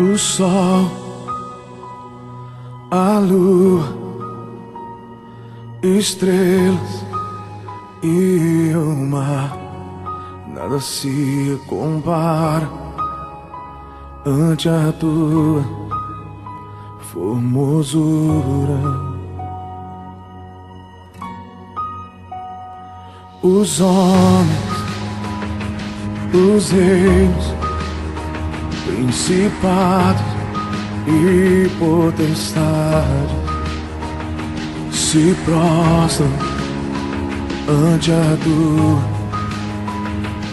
o sol, a lua, estrelas e o mar, nada se compara ante a tua formosura. Os homens, os reis principados e potestades se prostram ante a tua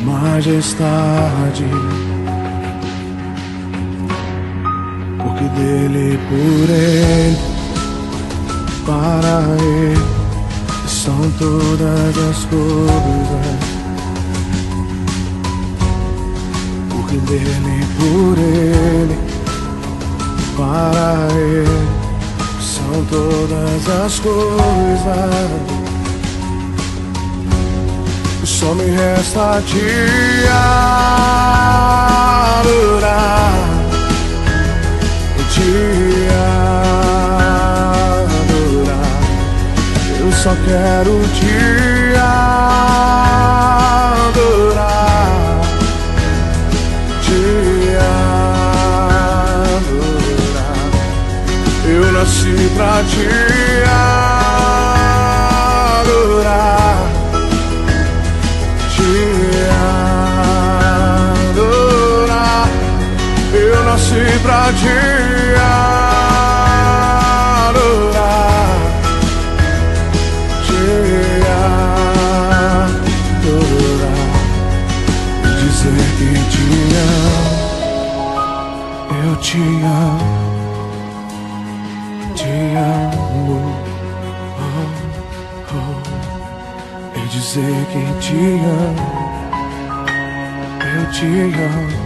majestade. Porque dele, por ele, para ele são todas as coisas. Dele, por ele, para ele, são todas as coisas. Só me resta te adorar, te adorar. Eu só quero te adorar nasci pra te adorar, te adorar. Eu nasci pra te adorar, te amo, eu te amo,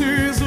kisses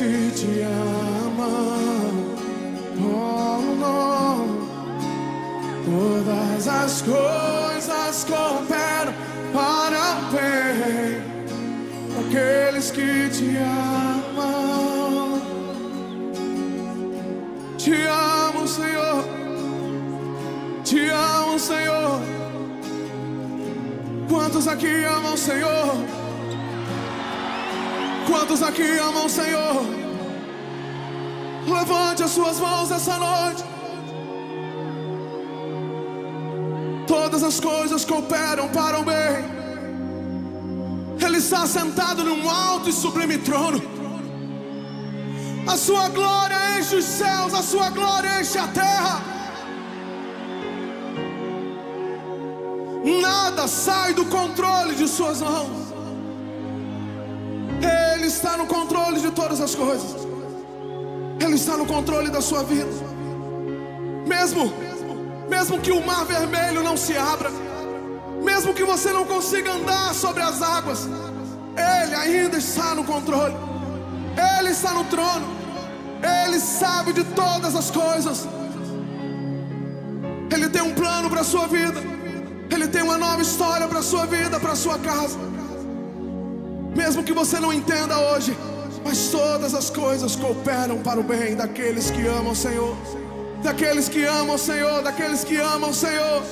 que te amam. Oh, não! Todas as coisas cooperam para o bem aqueles que te amam. Te amo, Senhor. Te amo, Senhor. Quantos aqui amam, Senhor? Quantos aqui amam o Senhor? Levante as suas mãos essa noite. Todas as coisas cooperam para o bem. Ele está sentado num alto e sublime trono. A sua glória enche os céus, a sua glória enche a terra. Nada sai do controle de suas mãos está no controle de todas as coisas. Ele está no controle da sua vida. Mesmo, mesmo que o mar vermelho não se abra, mesmo que você não consiga andar sobre as águas, Ele ainda está no controle. Ele está no trono. Ele sabe de todas as coisas. Ele tem um plano para a sua vida. Ele tem uma nova história para a sua vida, para a sua casa. Mesmo que você não entenda hoje, mas todas as coisas cooperam para o bem daqueles que amam o Senhor, daqueles que amam o Senhor, daqueles que amam o Senhor.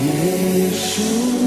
Yeshua.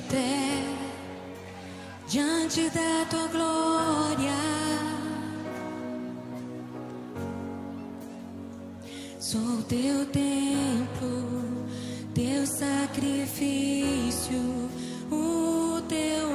pé diante da tua glória. Sou teu templo, teu sacrifício, o teu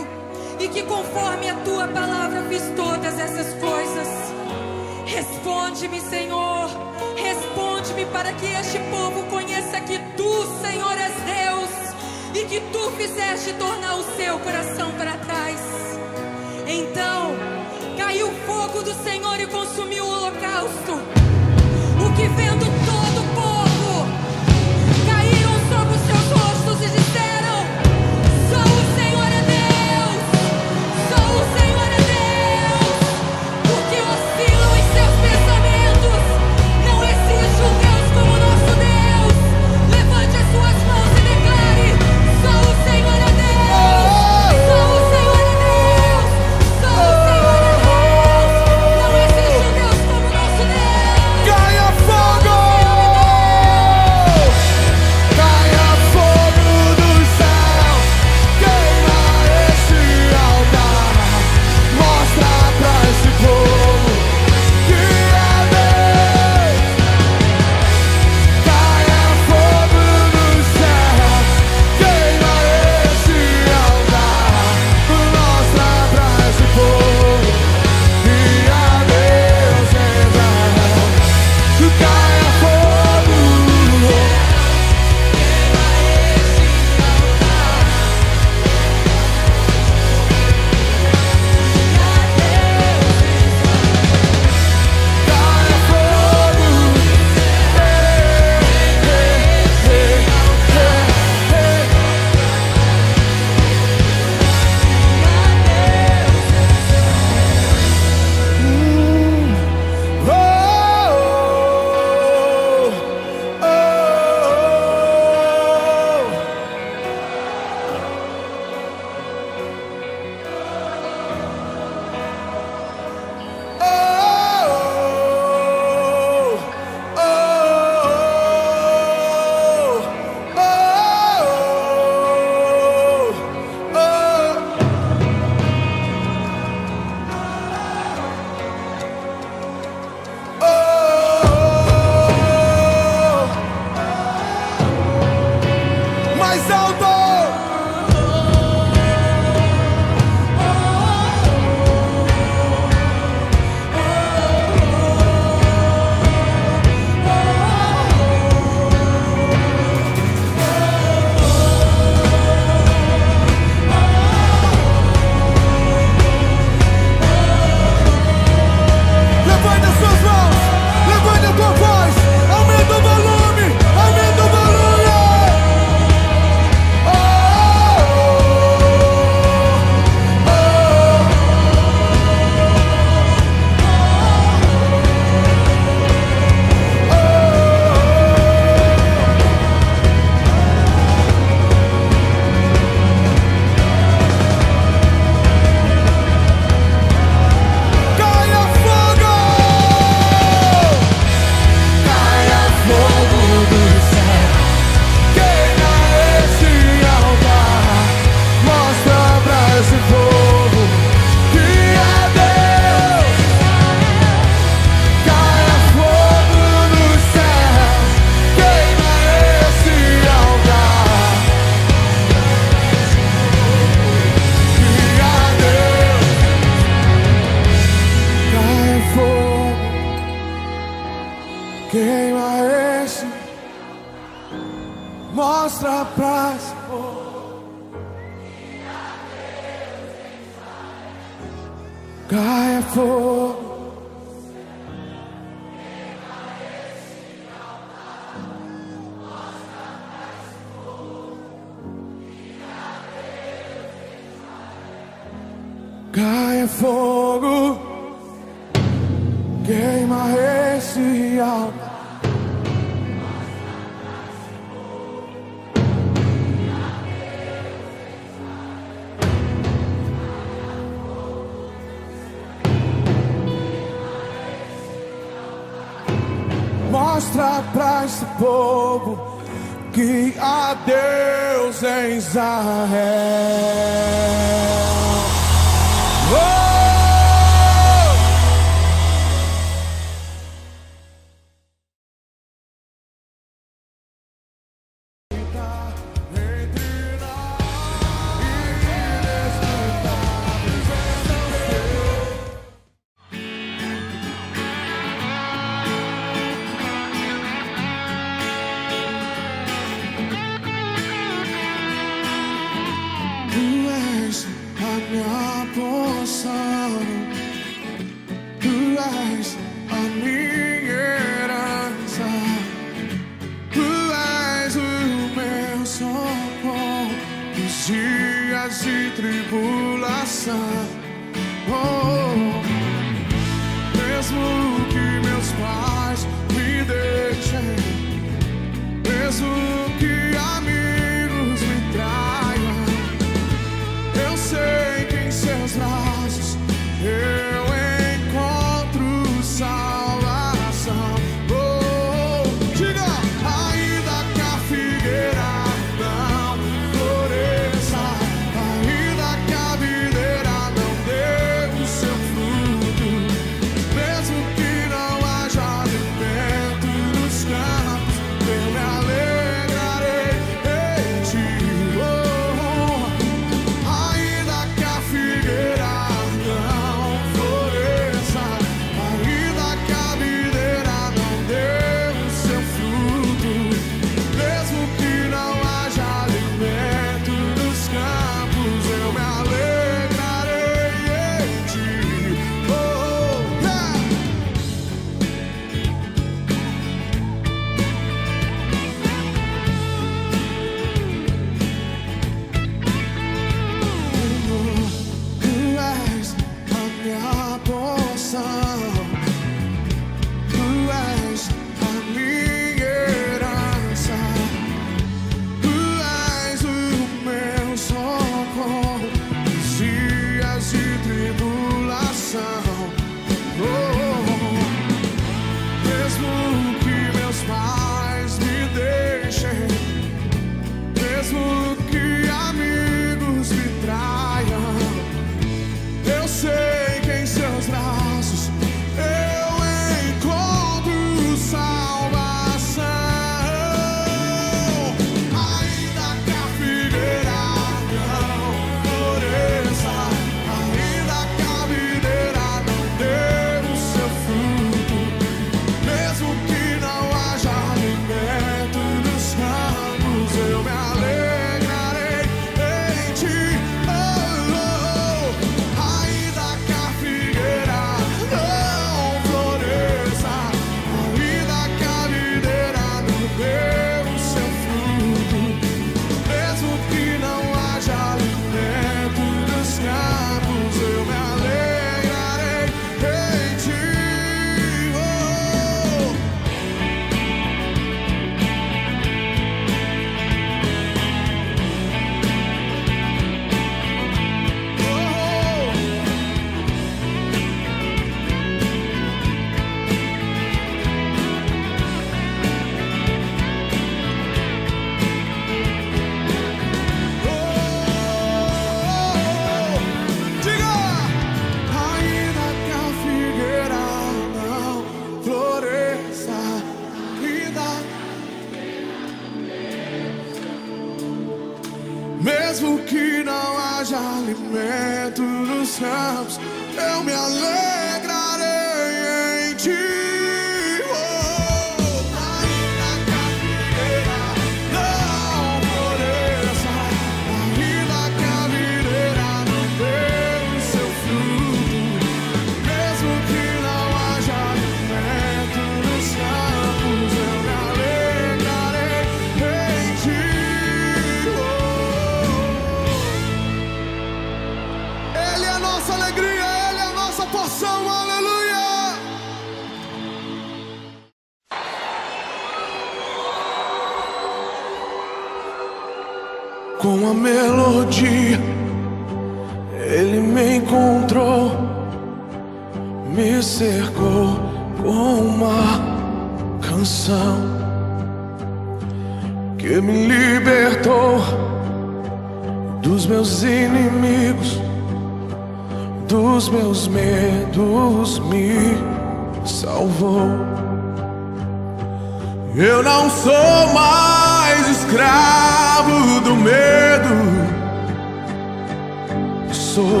sou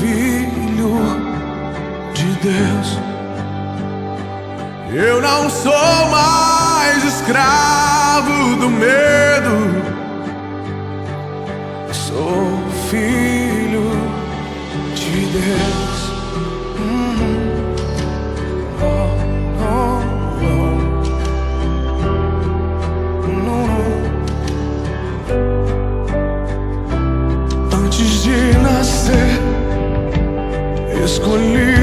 filho de Deus. Eu não sou mais escravo do medo. Sou filho de Deus. δύσκολη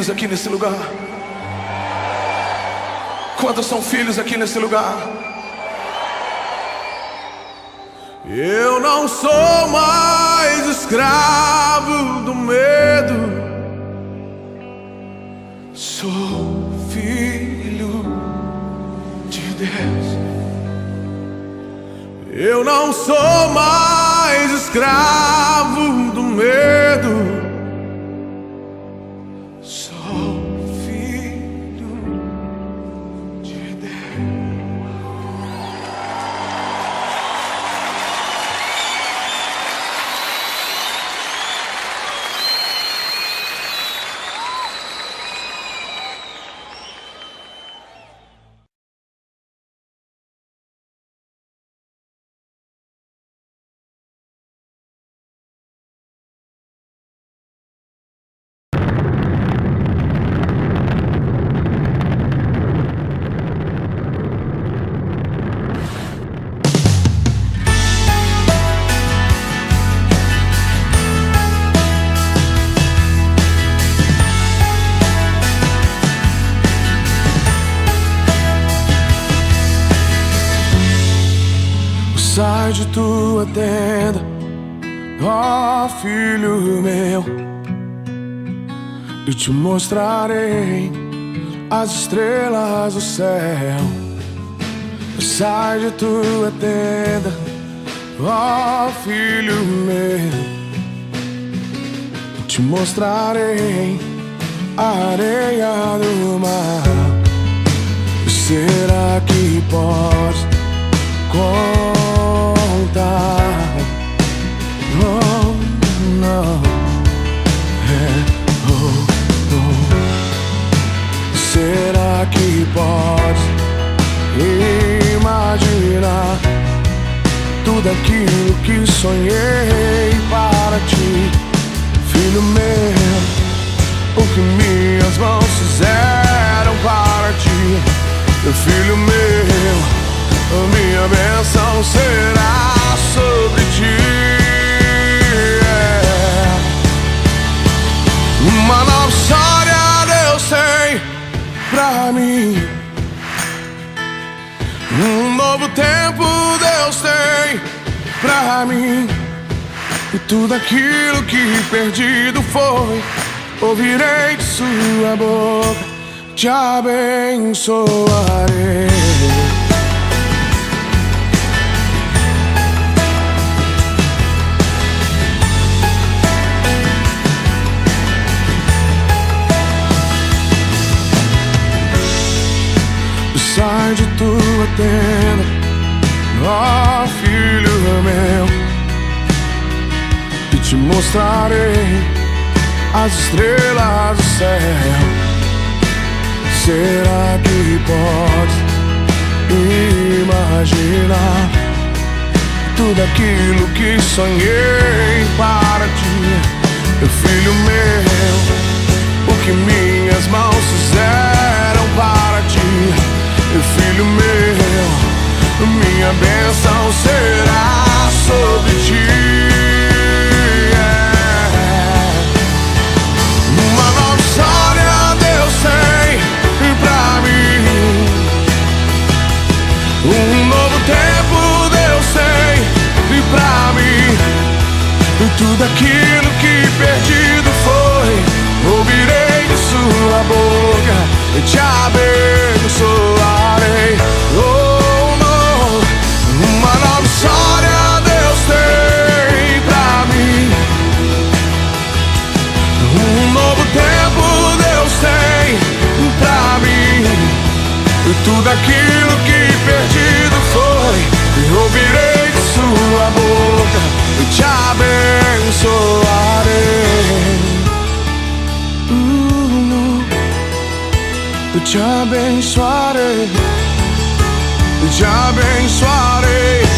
filhos aqui nesse lugar? Quantos são filhos aqui nesse lugar? Eu não sou mais escravo tua tenda, ó filho meu, e te mostrarei as estrelas do céu. Sai de tua tenda, ó filho meu, te mostrarei a areia do mar. Será que podes? Contar. Oh, não. Oh, oh. Será que pode imaginar tudo aquilo que sonhei para ti, filho meu? O que minhas mãos fizeram para ti, meu filho meu. Minha bênção será sobre ti. É. Uma nova história Deus tem pra mim. Um novo tempo Deus tem pra mim. E tudo aquilo que perdido foi, ouvirei de sua boca, te abençoarei. Sai de tua tenda, ó filho meu, e te mostrarei as estrelas do céu. Será que podes imaginar tudo aquilo que sonhei para ti, meu filho meu? O que minhas mãos fizeram para ti filho meu, minha bênção será sobre ti. Uma nova história Deus tem pra mim. Um novo tempo Deus tem pra mim. Tudo aquilo que perdido foi, ouvirei de sua boca e te abençoarei. Tudo aquilo que perdido foi, eu ouvirei de sua boca e te abençoarei. Eu te abençoarei, eu te abençoarei.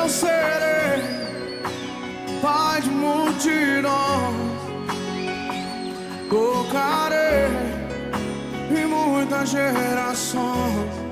Eu serei pai de multidões, tocarei em muitas gerações.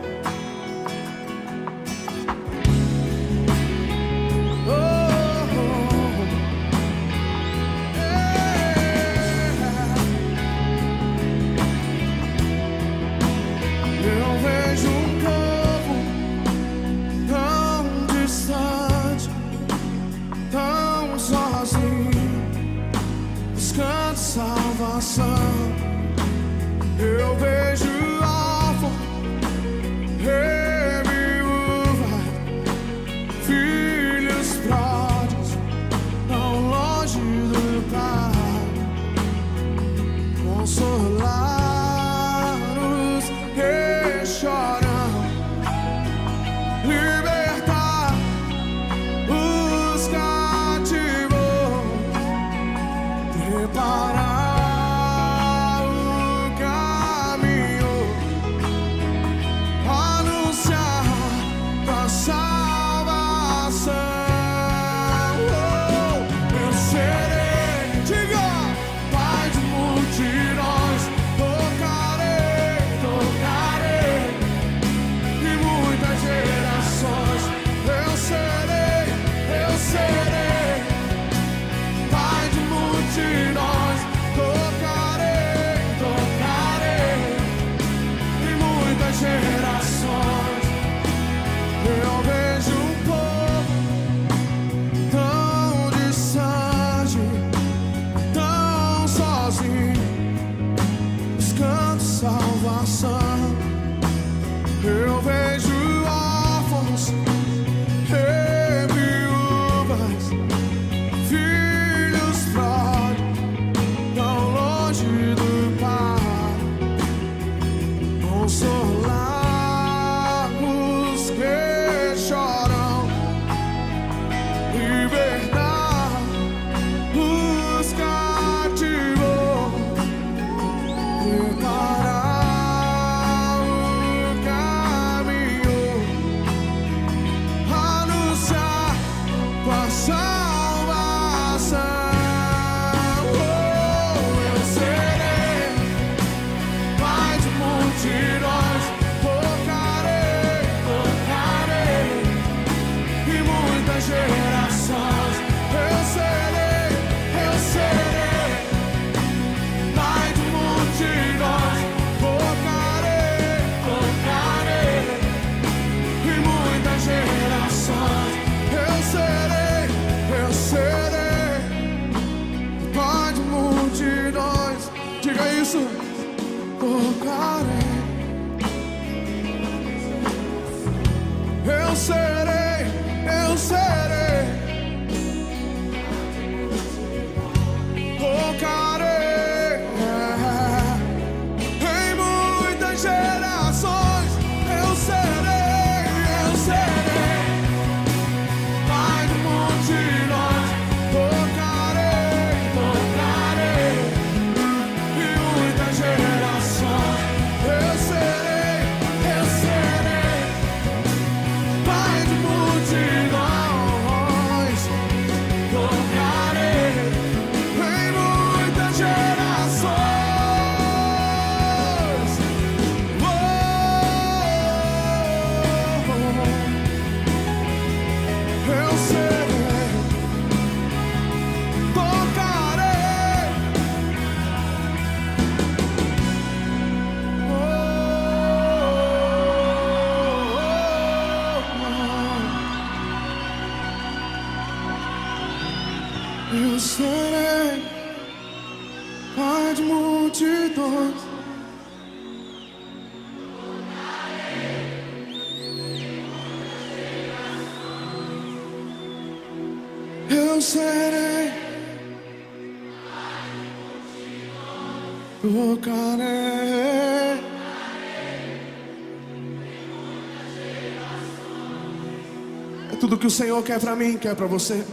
O Senhor quer pra mim, quer pra você.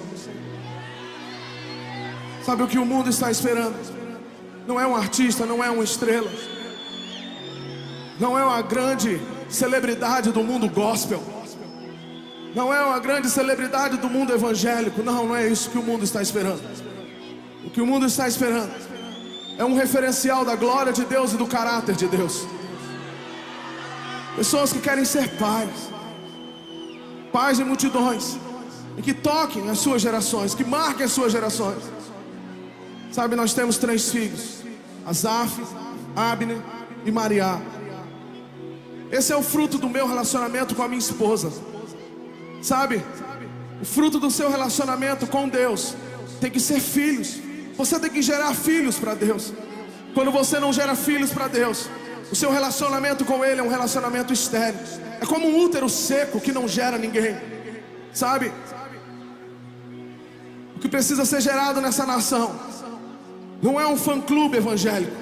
Sabe o que o mundo está esperando? Não é um artista, não é uma estrela. Não é uma grande celebridade do mundo gospel. Não é uma grande celebridade do mundo evangélico. Não, não é isso que o mundo está esperando. O que o mundo está esperando é um referencial da glória de Deus e do caráter de Deus. Pessoas que querem ser pais, pais de multidões, e que toquem as suas gerações, que marquem as suas gerações. Sabe, nós temos três filhos: Azaf, Abner e Mariá. Esse é o fruto do meu relacionamento com a minha esposa. Sabe, o fruto do seu relacionamento com Deus tem que ser filhos. Você tem que gerar filhos para Deus. Quando você não gera filhos para Deus, o seu relacionamento com Ele é um relacionamento estéril. É como um útero seco que não gera ninguém. Sabe? O que precisa ser gerado nessa nação não é um fã-clube evangélico,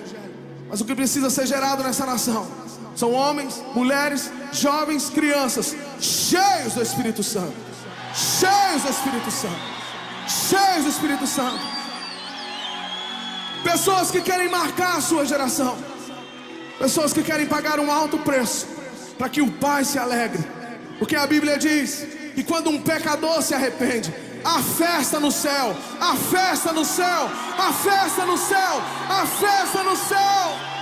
mas o que precisa ser gerado nessa nação são homens, mulheres, jovens, crianças, cheios do Espírito Santo. Cheios do Espírito Santo. Cheios do Espírito Santo. Pessoas que querem marcar a sua geração. Pessoas que querem pagar um alto preço para que o Pai se alegre. Porque a Bíblia diz que quando um pecador se arrepende, a festa no céu, a festa no céu, a festa no céu, a festa no céu.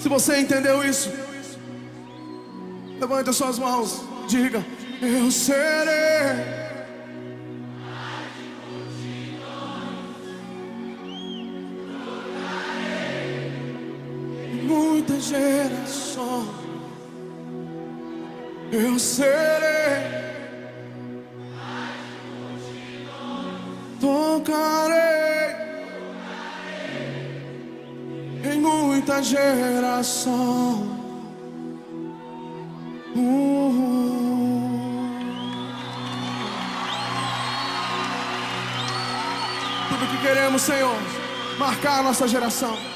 Se você entendeu isso, levante as suas mãos, diga: Eu serei. Muitas gerações eu serei. Tocarei em muita geração. Uh. Tudo que queremos, Senhor, marcar nossa geração.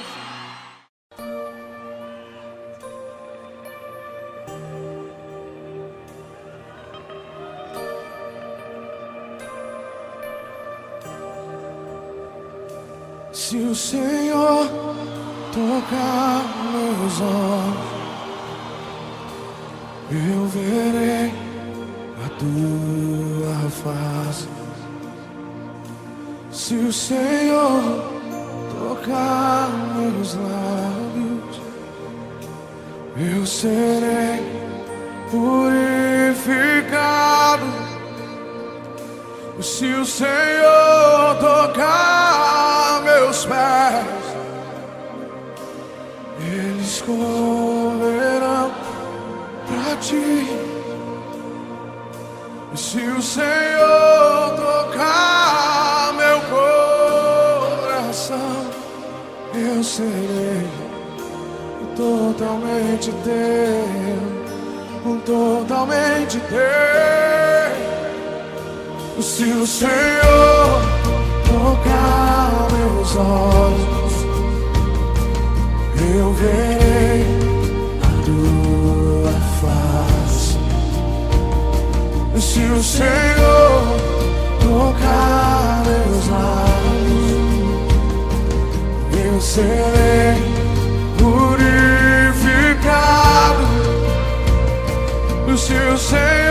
Se o Senhor tocar meus olhos, eu verei a tua face. Se o Senhor tocar meus lábios, eu serei purificado. Se o Senhor tocar pés, eles correrão pra ti. Se o Senhor tocar meu coração, eu serei totalmente teu, totalmente teu. Se o Senhor tocar olhos, eu verei a tua face. Se o Senhor tocar meus lábios, eu serei purificado. Se o Senhor